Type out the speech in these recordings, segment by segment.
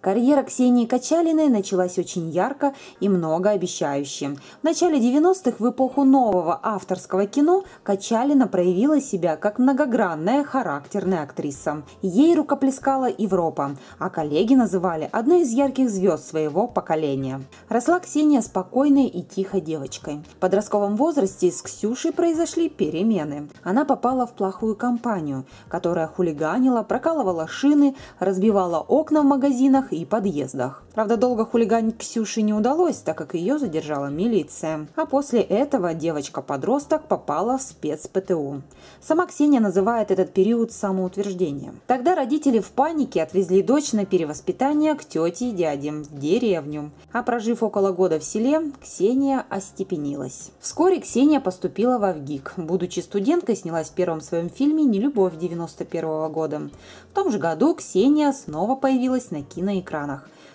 Карьера Ксении Качалиной началась очень ярко и многообещающе. В начале 90-х, в эпоху нового авторского кино, Качалина проявила себя как многогранная характерная актриса. Ей рукоплескала Европа, а коллеги называли одной из ярких звезд своего поколения. Росла Ксения спокойной и тихой девочкой. В подростковом возрасте с Ксюшей произошли перемены. Она попала в плохую компанию, которая хулиганила, прокалывала шины, разбивала окна в магазинах и подъездах. Правда, долго хулиганить Ксюше не удалось, так как ее задержала милиция. А после этого девочка-подросток попала в спец-ПТУ. Сама Ксения называет этот период самоутверждением. Тогда родители в панике отвезли дочь на перевоспитание к тете и дяде в деревню. А прожив около года в селе, Ксения остепенилась. Вскоре Ксения поступила в ВГИК. Будучи студенткой, снялась в первом своем фильме «Нелюбовь» 91 года. В том же году Ксения снова появилась на киноэкранах.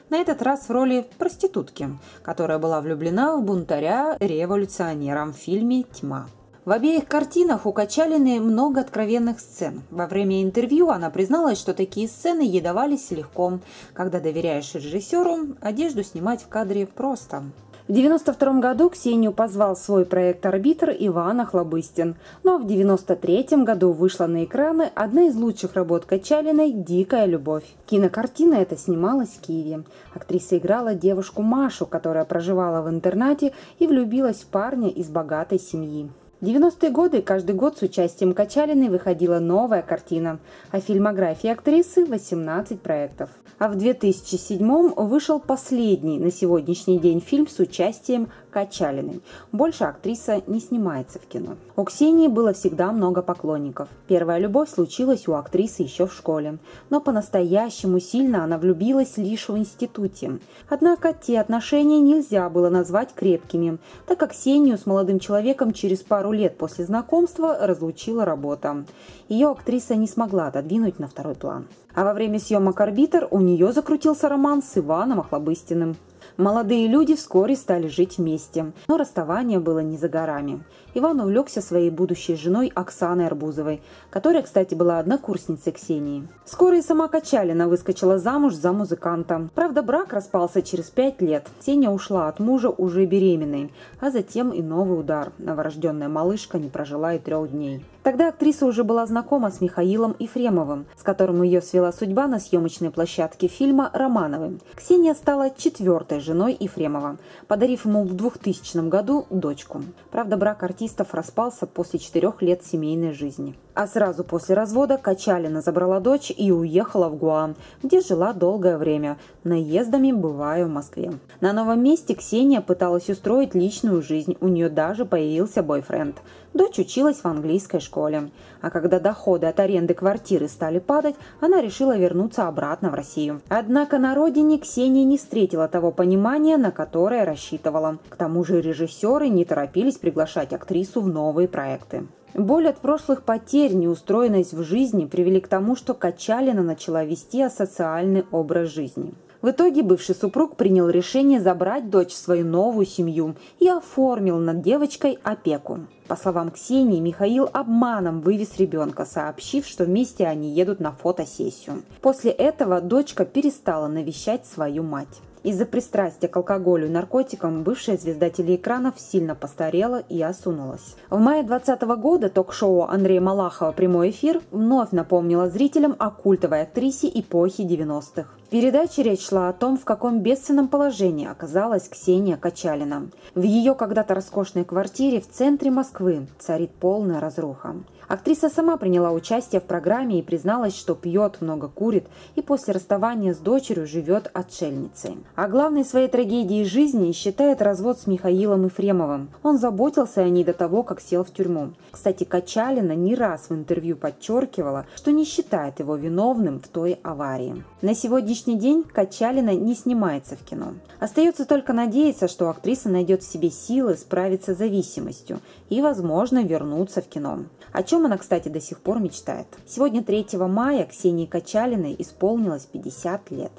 На этот раз в роли проститутки, которая была влюблена в бунтаря-революционера в фильме «Тьма». В обеих картинах у Качалины много откровенных сцен. Во время интервью она призналась, что такие сцены ей давались легко. Когда доверяешь режиссеру, одежду снимать в кадре просто. В 1992 году Ксению позвал свой проект «Арбитр» Иван Охлобыстин. Но в 1993 году вышла на экраны одна из лучших работ Качалиной «Дикая любовь». Кинокартина эта снималась в Киеве. Актриса играла девушку Машу, которая проживала в интернате и влюбилась в парня из богатой семьи. В 90-е годы каждый год с участием Качалиной выходила новая картина, а фильмографии актрисы – 18 проектов. А в 2007 вышел последний на сегодняшний день фильм с участием Качалиной. Больше актриса не снимается в кино. У Ксении было всегда много поклонников. Первая любовь случилась у актрисы еще в школе. Но по-настоящему сильно она влюбилась лишь в институте. Однако те отношения нельзя было назвать крепкими, так как Ксению с молодым человеком через пару лет после знакомства разлучила работа. Ее актриса не смогла отодвинуть на второй план. А во время съемок «Арбитр» у нее закрутился роман с Иваном Охлобыстиным. Молодые люди вскоре стали жить вместе, но расставание было не за горами. Иван увлекся своей будущей женой Оксаной Арбузовой, которая, кстати, была однокурсницей Ксении. Скоро и сама Качалина выскочила замуж за музыканта. Правда, брак распался через пять лет. Ксения ушла от мужа уже беременной, а затем и новый удар. Новорожденная малышка не прожила и трех дней. Тогда актриса уже была знакома с Михаилом Ефремовым, с которым ее свела судьба на съемочной площадке фильма «Романовы». Ксения стала четвертой женой Ефремова, подарив ему в 2000 году дочку. Правда, брак артистов распался после четырех лет семейной жизни. А сразу после развода Качалина забрала дочь и уехала в Гуам, где жила долгое время, наездами бывая в Москве. На новом месте Ксения пыталась устроить личную жизнь, у нее даже появился бойфренд. Дочь училась в английской школе. А когда доходы от аренды квартиры стали падать, она решила вернуться обратно в Россию. Однако на родине Ксения не встретила того понимания, на которое рассчитывала. К тому же режиссеры не торопились приглашать актрису в новые проекты. Боль от прошлых потерь, неустроенность в жизни привели к тому, что Качалина начала вести асоциальный образ жизни. В итоге бывший супруг принял решение забрать дочь в свою новую семью и оформил над девочкой опеку. По словам Ксении, Михаил обманом вывез ребенка, сообщив, что вместе они едут на фотосессию. После этого дочка перестала навещать свою мать. Из-за пристрастия к алкоголю и наркотикам бывшая звезда телеэкранов сильно постарела и осунулась. В мае 2020 года ток-шоу Андрея Малахова «Прямой эфир» вновь напомнило зрителям о культовой актрисе эпохи 90-х. Передаче речь шла о том, в каком бедственном положении оказалась Ксения Качалина. В ее когда-то роскошной квартире в центре Москвы царит полная разруха. Актриса сама приняла участие в программе и призналась, что пьет, много курит и после расставания с дочерью живет отшельницей. А главной своей трагедией жизни считает развод с Михаилом Ефремовым. Он заботился о ней до того, как сел в тюрьму. Кстати, Качалина не раз в интервью подчеркивала, что не считает его виновным в той аварии. На сегодняшний день Качалина не снимается в кино. Остается только надеяться, что актриса найдет в себе силы справиться с зависимостью и, возможно, вернуться в кино. О чем она, кстати, до сих пор мечтает. Сегодня 3 мая Ксении Качалиной исполнилось 50 лет.